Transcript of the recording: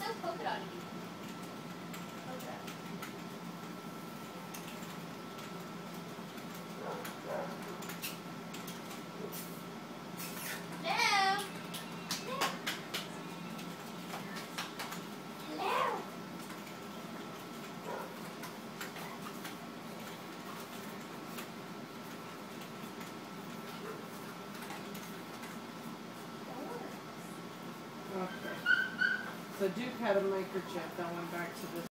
serve coconut So Duke had a microchip that went back to the